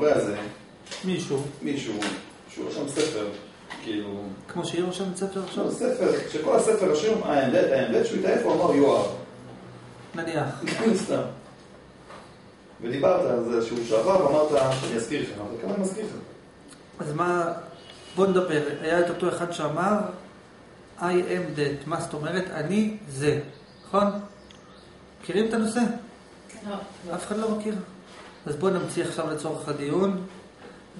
המורה הזה, מישהו, מישהו, שהוא רשם ספר, כאילו, כמו שהיא רושמת ספר עכשיו, לא ספר, שכל הספר רשום האמת, האמת, שהוא התעייף, הוא אמר יואב. נניח. סתם. ודיברת על זה שהוא שעבר, ואמרת שאני אזכיר לך, אמרת כמה אני מזכיר לך? אז מה, בוא נדבר. היה את אותו אחד שאמר, I am that, מה זאת אומרת? אני זה, נכון? מכירים את הנושא? לא. אף אחד לא מכיר. אז בוא נמציא עכשיו לצורך הדיון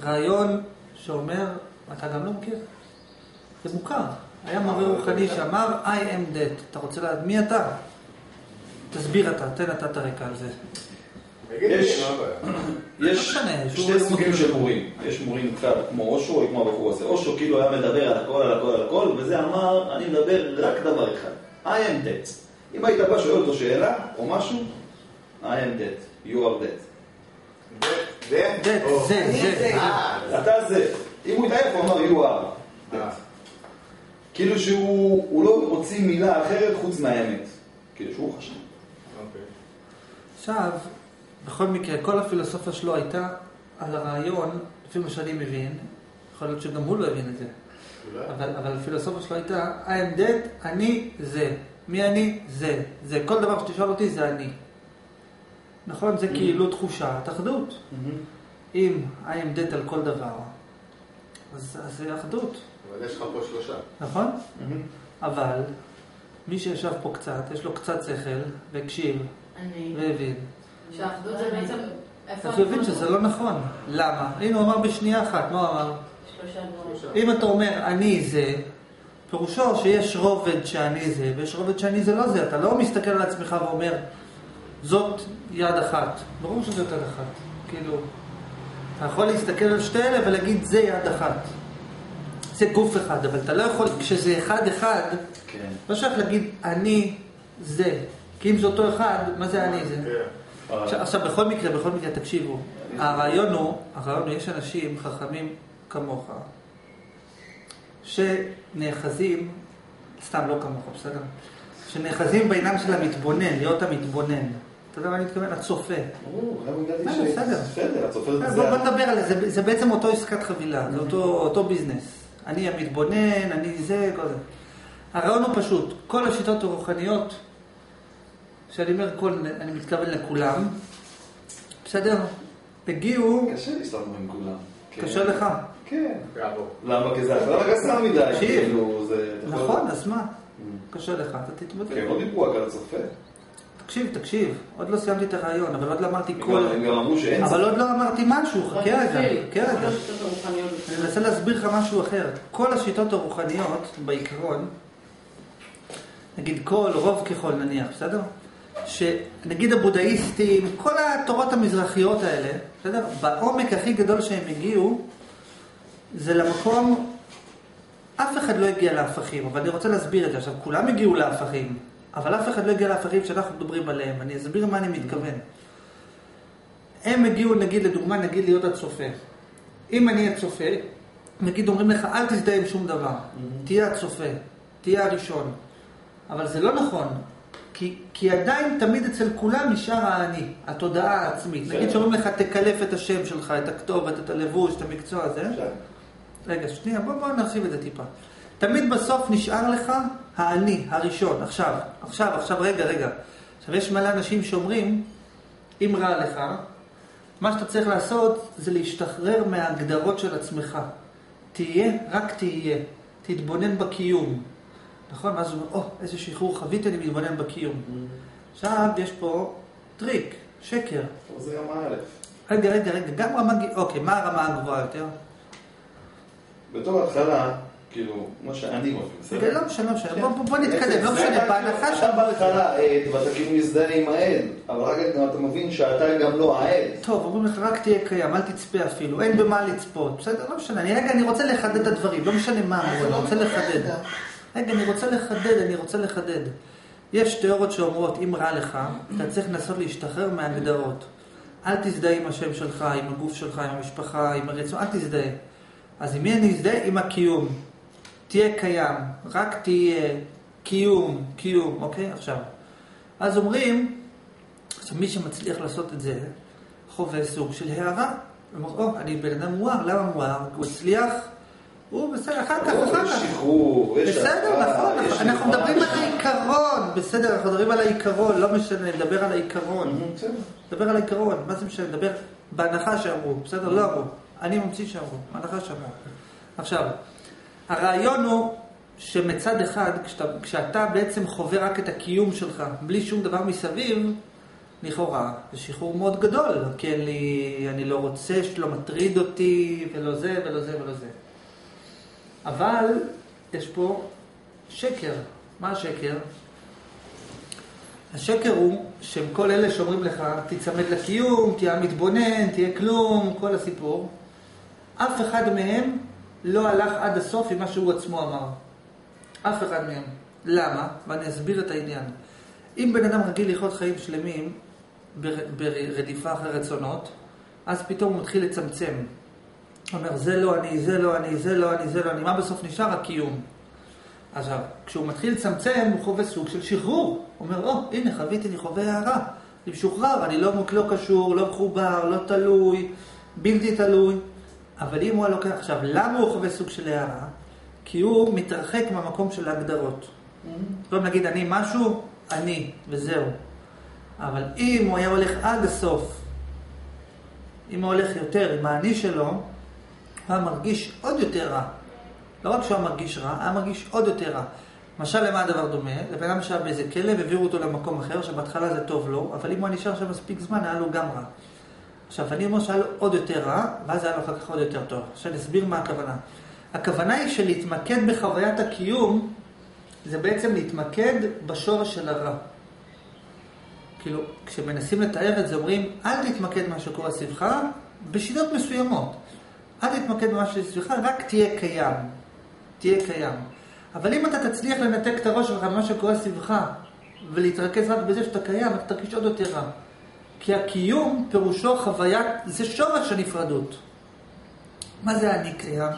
רעיון שאומר, אתה גם לא מכיר? זה מוכר. היה מורה רוחני שאמר, I am that. אתה רוצה לדעת מי אתה? תסביר אתה, תן אתה את הרקע על זה. יש-? יש לא שתי הוא סוגים. של מורים. יש מורים קצת כמו אושו, כמו הבחור הזה. אושו כאילו היה מדבר על הכל, על הכל, על הכל, וזה אמר, אני מדבר רק דבר אחד. I am that. אם היית בא שואל אותו שאלה, או משהו, I am that. You are that. זה? זה, זה. אה, אתה זה. אם הוא התעייף, הוא אמר you are. אה. כאילו שהוא הוא לא הוציא מילה אחרת חוץ מהאמת. כאילו שהוא חשב. אוקיי. עכשיו, בכל מקרה, כל הפילוסופיה שלו הייתה על הרעיון, לפי מה שאני מבין, יכול להיות שגם הוא לא הבין את זה? אבל, אבל הפילוסופיה שלו הייתה, I am dead, אני זה. מי אני? זה. זה. כל דבר שתשאל אותי זה אני. נכון? זה כאילו תחושת אחדות. אם I am dead על כל דבר, אז אז זה אחדות, אבל יש לך פה שלושה. נכון? אבל מי שישב פה קצת, יש לו קצת שכל, והקשיב. והבין. שהאחדות זה בעצם... אז הוא הבין שזה לא נכון. למה? הנה הוא אמר בשנייה אחת, מה הוא אמר? אם אתה אומר אני זה, פירושו שיש רובד שאני זה, ויש רובד שאני זה לא זה. אתה לא מסתכל על עצמך ואומר, זאת יד אחת. ברור שזאת יד אחת. כאילו, אתה יכול להסתכל על שתי אלה ולהגיד זה יד אחת. זה גוף אחד, אבל אתה לא יכול, כשזה אחד אחד, כן. לא שייך להגיד אני זה. כי אם זה אותו אחד, מה זה אני זה? כן. עכשיו, עכשיו, בכל מקרה, בכל מקרה, תקשיבו, הרעיון הוא, הרעיון הוא, יש אנשים חכמים כמוך, שנאחזים, סתם לא כמוך, בסדר? שנאחזים בעניין של המתבונן, להיות המתבונן. אתה יודע מה אני מתכוון? הצופה. ברור, למה. בסדר. הצופה בוא, זה... בוא נדבר על זה, זה, בעצם אותו עסקת חבילה, זה אותו, ביזנס. אני המתבונן, אני זה, כל זה. הרעיון הוא פשוט, כל השיטות הרוחניות, שאני אומר כל, אני מתכוון לכולם, בסדר? הגיעו, קשה להסתדר עם כולם. כן. קשה לך. כן. למה? כי זה הפעלה גסה מדי. כאילו, נכון, אז מה? קשה לך, אתה תתמודד. כן, לא דיברו רק על הצופה. תקשיב, תקשיב, עוד לא סיימתי את הרעיון, אבל עוד לא אמרתי כל... הם גם אמרו שאין אבל עוד לא אמרתי משהו, חכה רגע. חכה רגע. אני מנסה להסביר לך משהו אחר. כל השיטות הרוחניות, בעיקרון, נגיד כל, רוב ככל נניח, בסדר? שנגיד הבודהיסטים, כל התורות המזרחיות האלה, בסדר? בעומק הכי גדול שהם הגיעו, זה למקום, אף אחד לא הגיע להפכים, אבל אני רוצה להסביר את זה. עכשיו, כולם הגיעו להפכים, אבל אף אחד לא הגיע להפכים שאנחנו מדברים עליהם. אני אסביר מה אני מתכוון. הם הגיעו, נגיד, לדוגמה, נגיד להיות הצופה. אם אני הצופה, נגיד אומרים לך, אל תזדהה עם שום דבר, תהיה הצופה, תהיה הראשון. אבל זה לא נכון, כי, כי עדיין תמיד אצל כולם נשאר האני, התודעה העצמית. בסדר. נגיד שאומרים לך, תקלף את השם שלך, את הכתובת, את הלבוש, את המקצוע הזה. עכשיו, רגע, שנייה, בוא, בוא נרחיב את זה טיפה. תמיד בסוף נשאר לך האני, הראשון. עכשיו, עכשיו, עכשיו, רגע, רגע. עכשיו, יש מלא אנשים שאומרים, אם רע לך, מה שאתה צריך לעשות זה להשתחרר מההגדרות של עצמך. תהיה, רק תהיה. תתבונן בקיום. נכון? ואז הוא אומר, או, איזה שחרור חוויתי, אני מתבונן בקיום. עכשיו, יש פה טריק, שקר. זה רמה א'. רגע, רגע, רגע, גם רמה, אוקיי, מה הרמה הגבוהה יותר? בתור התחלה, כאילו, כמו שאני מבין, בסדר? לא משנה, לא משנה, בוא- נתקדם, לא משנה, אתה- בהנחה אתה שאתה... בהתחלה עד, ואתה כאילו מזדהה עם העד, אבל רק אתה מבין שאתה גם לא העד. טוב, אומרים לך רק תהיה קיים, אל תצפה אפילו, אין במה לצפות. בסדר, לא משנה, אני רגע, אני רוצה לחדד את הדברים, לא משנה מה אמרו, אני רוצה לחדד. רגע, אני רוצה לחדד, אני רוצה לחדד. יש תיאוריות שאומרות, אם רע לך, אתה צריך לנסות להשתחרר מההגדרות. אל תזדהה עם השם שלך, עם הגוף שלך, עם המשפחה, עם הרצון, אל תזדהה. אז עם מי אני אזדהה? עם הקיום. תהיה קיים, רק תהיה קיום, קיום, אוקיי? עכשיו. אז אומרים, עכשיו מי שמצליח לעשות את זה, חווה סוג של הערה. הוא אומר, או, אני בן אדם מואר, למה מואר? הוא הצליח, הוא בסדר, אחר כך, אחר יש כך. שחרור, יש בסדר, נכון, יש נכון. אנחנו מדברים על יש- העיקרון, בסדר, אנחנו מדברים על העיקרון, לא משנה, נדבר על העיקרון. נדבר על העיקרון, מה זה משנה? נדבר בהנחה שאמרו, בסדר? לא אמרו. אני ממציא שאמרו, בהנחה שאמרו. עכשיו, הרעיון הוא שמצד אחד, כשאתה, כשאתה בעצם חווה רק את הקיום שלך, בלי שום דבר מסביב, לכאורה, זה שחרור מאוד גדול, כי לי, אני לא רוצה, שלא מטריד אותי, ולא זה, ולא זה, ולא זה. אבל יש פה שקר. מה השקר? השקר הוא שהם כל אלה שאומרים לך, תיצמד לקיום, תהיה מתבונן, תהיה כלום, כל הסיפור. אף אחד מהם לא הלך עד הסוף עם מה שהוא עצמו אמר. אף אחד מהם. למה? ואני אסביר את העניין. אם בן אדם רגיל לחיות חיים שלמים בר- ברדיפה אחרי רצונות, אז פתאום הוא מתחיל לצמצם. הוא אומר, זה לא אני, זה לא אני, זה לא אני, זה לא אני. מה בסוף נשאר? הקיום. עכשיו, כשהוא מתחיל לצמצם, הוא חווה סוג של שחרור. הוא אומר, או, הנה, חוויתי, אני חווה הערה. אני משוחרר, אני לא, לא קשור, לא מחובר, לא תלוי, בלתי תלוי. אבל אם הוא היה לוקח עכשיו, למה הוא חווה סוג של הערה? כי הוא מתרחק מהמקום של ההגדרות. במקום להגיד, אני משהו, אני, וזהו. אבל אם הוא היה הולך עד הסוף, אם הוא הולך יותר עם האני שלו, הוא היה מרגיש עוד יותר רע. לא רק שהוא היה מרגיש רע, היה מרגיש עוד יותר רע. למשל, למה הדבר דומה? לבן אדם שהיה באיזה כלב, העבירו אותו למקום אחר, שבהתחלה זה טוב לו, אבל אם הוא נשאר שם מספיק זמן, היה לו גם רע. עכשיו, אני אומר שהיה לו עוד יותר רע, ואז היה לו אחר כך עוד יותר טוב. עכשיו, אני אסביר מה הכוונה. הכוונה היא שלהתמקד בחוויית הקיום, זה בעצם להתמקד בשורש של הרע. כאילו, כשמנסים לתאר את זה, אומרים, אל תתמקד במה שקורה סביבך, בשיטות מסוימות. אל תתמקד במה שסביבך, רק תהיה קיים. תהיה קיים. אבל אם אתה תצליח לנתק את הראש שלך ממה שקורה סביבך, ולהתרכז רק בזה שאתה קיים, אתה תרגיש עוד יותר רע. כי הקיום פירושו חוויית, זה שורש הנפרדות. מה זה אני קיים?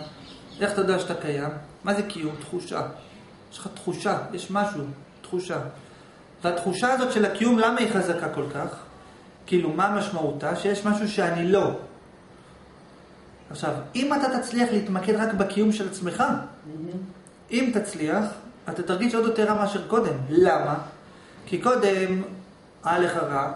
איך אתה יודע שאתה קיים? מה זה קיום? תחושה. יש לך תחושה, יש משהו, תחושה. והתחושה הזאת של הקיום, למה היא חזקה כל כך? כאילו, מה משמעותה? שיש משהו שאני לא. עכשיו, אם אתה תצליח להתמקד רק בקיום של עצמך, אם תצליח, אתה תרגיש עוד יותר רע מאשר קודם. למה? כי קודם היה לך רע,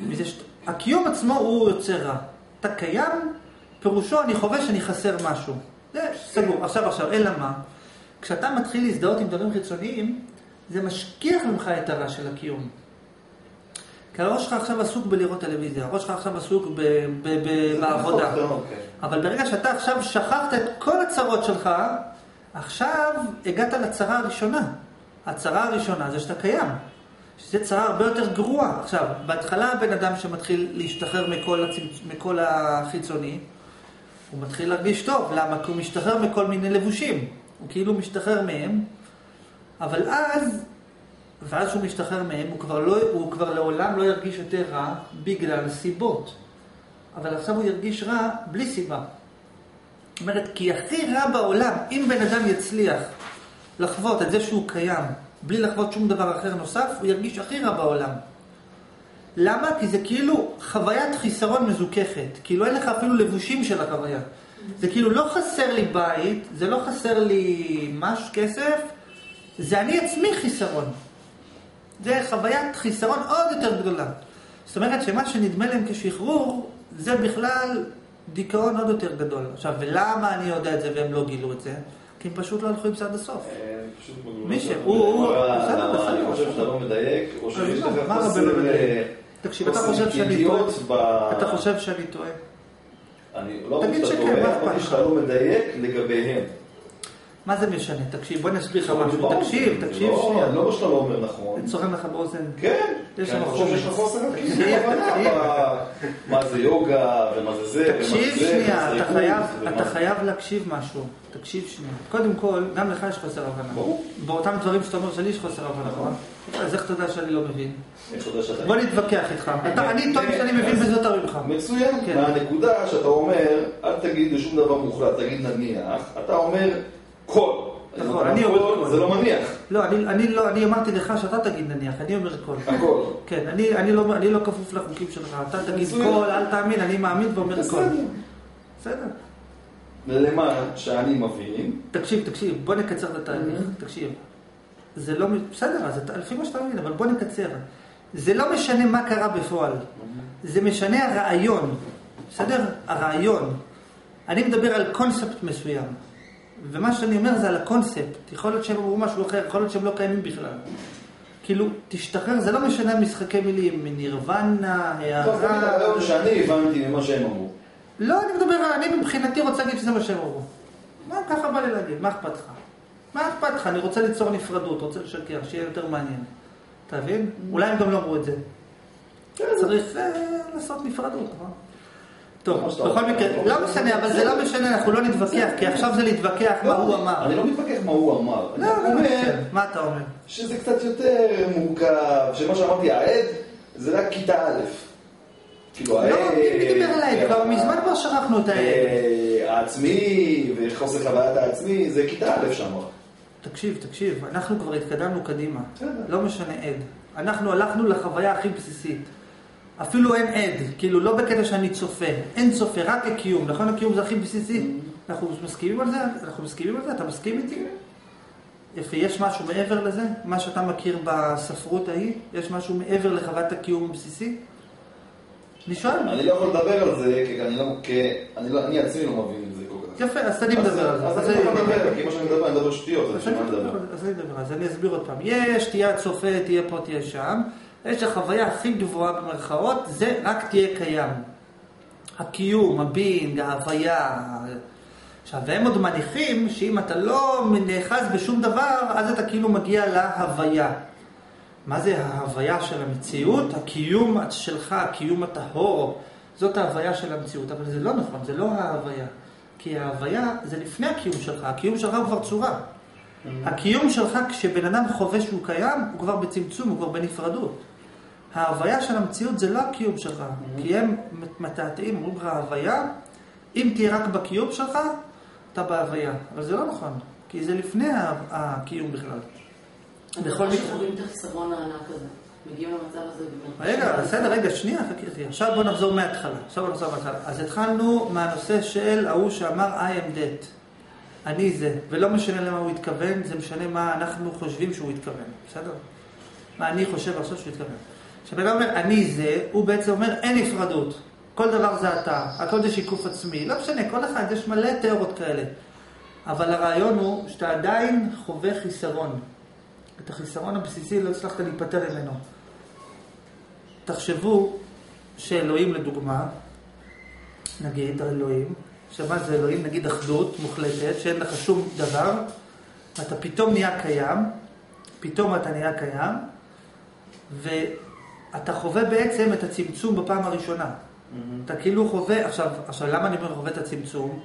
מזה ש... הקיום עצמו הוא יוצר רע. אתה קיים, פירושו אני חווה שאני חסר משהו. זה סגור. עכשיו, עכשיו, אלא מה? כשאתה מתחיל להזדהות עם דברים חיצוניים, זה משכיח ממך את הרע של הקיום. כי הראש שלך עכשיו עסוק בלראות טלוויזיה, הראש שלך עכשיו עסוק בעבודה. אוקיי. אבל ברגע שאתה עכשיו שכחת את כל הצרות שלך, עכשיו הגעת לצרה הראשונה. הצרה הראשונה זה שאתה קיים. שזה צרה הרבה יותר גרועה. עכשיו, בהתחלה הבן אדם שמתחיל להשתחרר מכל, הצמצ... מכל החיצוני, הוא מתחיל להרגיש טוב. למה? כי הוא משתחרר מכל מיני לבושים. הוא כאילו משתחרר מהם, אבל אז, ואז שהוא משתחרר מהם, הוא כבר, לא, הוא כבר לעולם לא ירגיש יותר רע בגלל סיבות. אבל עכשיו הוא ירגיש רע בלי סיבה. זאת אומרת, כי הכי רע בעולם, אם בן אדם יצליח לחוות את זה שהוא קיים, בלי לחוות שום דבר אחר נוסף, הוא ירגיש הכי רע בעולם. למה? כי זה כאילו חוויית חיסרון מזוככת. כאילו אין לך אפילו לבושים של החוויה. זה כאילו לא חסר לי בית, זה לא חסר לי מש כסף, זה אני עצמי חיסרון. זה חוויית חיסרון עוד יותר גדולה. זאת אומרת שמה שנדמה להם כשחרור, זה בכלל דיכאון עוד יותר גדול. עכשיו, ולמה אני יודע את זה והם לא גילו את זה? כי הם פשוט לא הלכו עם זה עד הסוף. פשוט מגולגל. מי ש- הוא- הוא- אה, בסדר? בסדר, אני חושב. שאתה לא מדייק, או שיש אז לך מה, מה רבה חוסר... לא? אה, תקשיב, אתה חושב שאני טועה? אתה חושב שאני טועה? אני לא אומר שאתה טועה, אמרתי לך? שאתה לא מדייק לגביהם. מה זה משנה? תקשיב, בוא אני אסביר לך לא, משהו. תקשיב, זה תקשיב לא- שנייה. לא שאתה לא אומר נכון. אני צורם לך באוזן. כן, יש לך. חוסר תקשיב, הבנה תקשיב. ב- מה זה יוגה, ומה זה זה, ומה תקשיב זה זה, שנייה, ומה זה אתה חייב, זה- להקשיב משהו. תקשיב שנייה. קודם כל, גם לך יש חוסר הבנה. ברור. באותם דברים שאתה אומר שלי יש חוסר הבנה, נכון? אז איך אתה יודע שאני לא מבין? איך אתה יודע שאתה... בוא נתווכח איתך. אתה- אני טוען שאני מבין בזה יותר ממך. מצוין, כן. מהנקודה שאתה אומר, אל תגיד לשום דבר מוחלט, תגיד נניח, אתה אומר כל. נכון, אני אומר כל. זה לא מניח. לא, אני, אני לא, אני אמרתי לך שאתה תגיד נניח, אני אומר כל. הכל. כן, אני, אני, לא, אני לא כפוף לחוקים שלך, אתה תגיד. כל, אל תאמין, אני מאמין ואומר כל. בסדר. למה שאני מבין, תקשיב, תקשיב, בוא נקצר את התהליך, תקשיב. זה לא, בסדר, אז לפי מה שאתה מבין, אבל בוא נקצר. זה לא משנה מה קרה בפועל, זה משנה הרעיון, בסדר? הרעיון. אני מדבר על קונספט מסוים, ומה שאני אומר זה על הקונספט. יכול להיות שהם אמרו משהו אחר, יכול להיות שהם לא קיימים בכלל. כאילו, תשתחרר, זה לא משנה משחקי מילים, מנירוונה, טוב, זה הערה. הרעיון שאני הבנתי ממה שהם אמרו. לא, אני מדבר, אני מבחינתי רוצה להגיד שזה מה שהם אמרו. מה, ככה בא לי להגיד, מה אכפת לך? מה אכפת לך? אני רוצה ליצור נפרדות, רוצה לשקר, שיהיה יותר מעניין. אתה מבין? אולי הם גם לא אמרו את זה. צריך אה, לעשות נפרדות, נכון? טוב, בכל. מקרה, לא משנה, אבל זה לא משנה, אנחנו לא נתווכח, כי עכשיו זה להתווכח מה הוא אמר. אני לא מתווכח מה הוא אמר. לא, לא, בסדר. מה אתה אומר? שזה קצת יותר מורכב, שמה שאמרתי, העד זה רק כיתה א'. כאילו העד... לא, מי דיבר על העד? כבר מזמן כבר שכחנו את העד. העצמי וחוסר חוויית העצמי, זה כיתה א' שם. תקשיב, תקשיב, אנחנו כבר התקדמנו קדימה. לא משנה עד. אנחנו הלכנו לחוויה הכי בסיסית. אפילו אין עד, כאילו לא בקטע שאני צופה, אין צופה, רק הקיום, נכון? הקיום זה הכי בסיסי. אנחנו מסכימים על זה? אנחנו מסכימים על זה? אתה מסכים איתי? יפה, יש משהו מעבר לזה? מה שאתה מכיר בספרות ההיא? יש משהו מעבר לחוות הקיום הבסיסי? אני שואל. אני לא יכול לדבר על זה, כי אני לא... כי אני לא- אני עצמי לא מבין את זה כל כך. יפה, אז אני מדבר על זה. אז אני לא יכול לדבר, כי מה שאני מדבר, אני מדבר שטויות, אז אני לדבר? אדבר, אז אני אסביר עוד פעם. יש, תהיה צופה, תהיה פה, תהיה שם. יש החוויה הכי גבוהה במרכאות, זה רק תהיה קיים. הקיום, הבינג, ההוויה. עכשיו, והם עוד מניחים שאם אתה לא נאחז בשום דבר, אז אתה כאילו מגיע להוויה. מה זה ההוויה של המציאות? הקיום שלך, הקיום הטהור. זאת ההוויה של המציאות, אבל זה לא נכון, זה לא ההוויה. כי ההוויה זה לפני הקיום שלך, הקיום שלך הוא כבר צורה. הקיום שלך, כשבן אדם חווה שהוא קיים, הוא כבר בצמצום, הוא כבר בנפרדות. ההוויה של המציאות זה לא הקיום שלך, כי הם מתעתעים, אומרים לך ההוויה, אם תהיה רק בקיום שלך, אתה בהוויה. אבל זה לא נכון, כי זה לפני הקיום בכלל. בכל מקרה. שחווים את החיסרון הענק הזה. מגיעים למצב הזה באמת. רגע, בסדר, רגע, שנייה, חכי. עכשיו בוא נחזור מההתחלה. עכשיו בוא נחזור מההתחלה. אז התחלנו מהנושא של ההוא שאמר I am that. אני זה. ולא משנה למה הוא התכוון, זה משנה מה אנחנו חושבים שהוא התכוון. בסדר? מה אני חושב עכשיו שהוא התכוון. כשבן אדם אומר אני זה, הוא בעצם אומר אין נפרדות. כל דבר זה אתה, הכל זה שיקוף עצמי. לא משנה, כל אחד, יש מלא תיאוריות כאלה. אבל הרעיון הוא שאתה עדיין חווה חיסרון. את החיסרון הבסיסי לא הצלחת להיפטר ממנו. תחשבו שאלוהים לדוגמה, נגיד אלוהים, שמה זה אלוהים? נגיד אחדות מוחלטת, שאין לך שום דבר, אתה פתאום נהיה קיים, פתאום אתה נהיה קיים, ואתה חווה בעצם את הצמצום בפעם הראשונה. אתה כאילו חווה, עכשיו, עכשיו למה אני אומר חווה את הצמצום?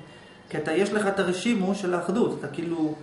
כי אתה, יש לך את הרשימו של האחדות, אתה כאילו